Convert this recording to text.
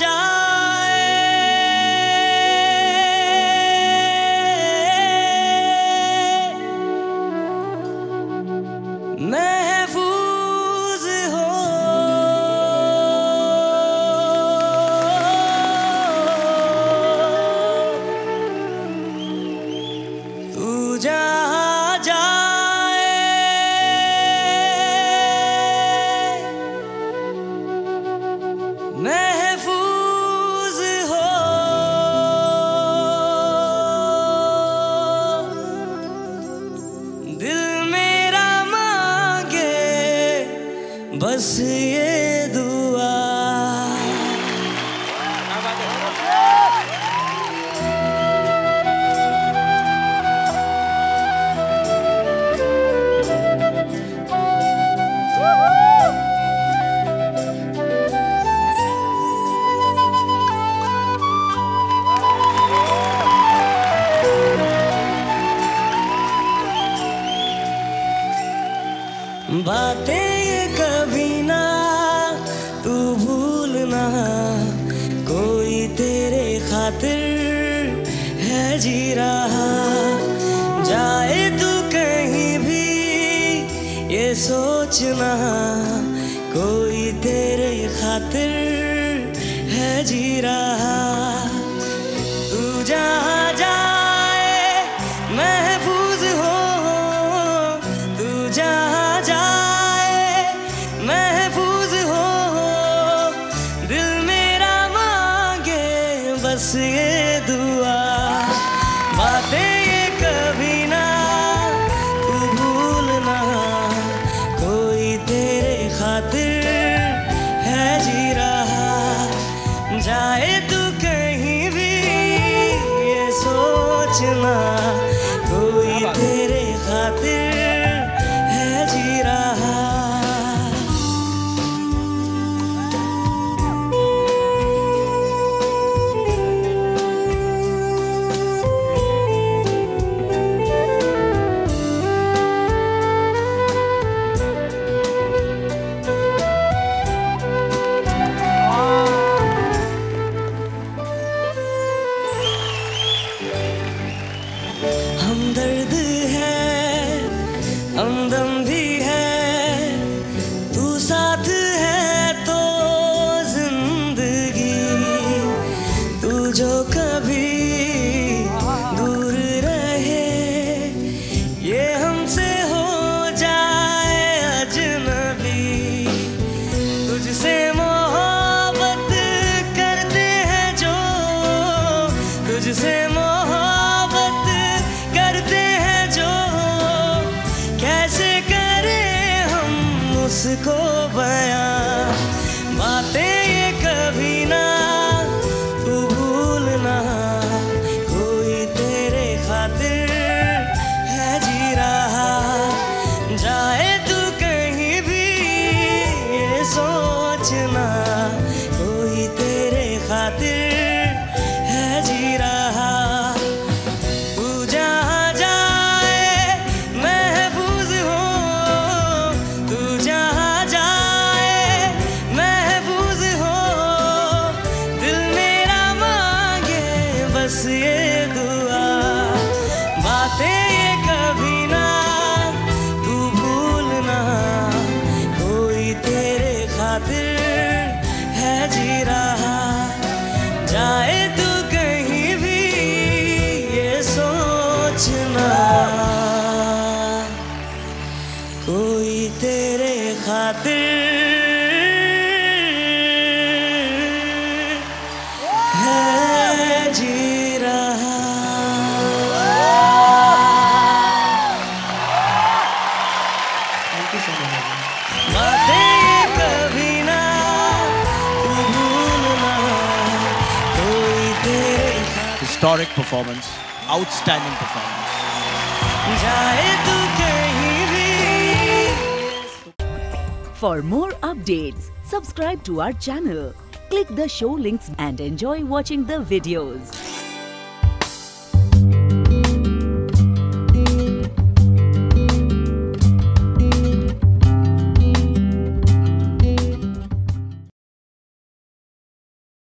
जाए महफूज बस ये बातें ये कभी ना, तू भूलना कोई तेरे खातिर है जी रहा। जाए तू कहीं भी, ये सोचना कोई तेरे खातिर है जी रहा। बस ये दुआ। बातें ये कभी ना तू भूलना। कोई तेरे खातिर है जी रहा। जाए तू कहीं भी ये सोचना। कोई तेरे खातिर हमदर्द है हमदम physical historic performance, outstanding performance. For more updates, subscribe to our channel, click the show links and enjoy watching the videos.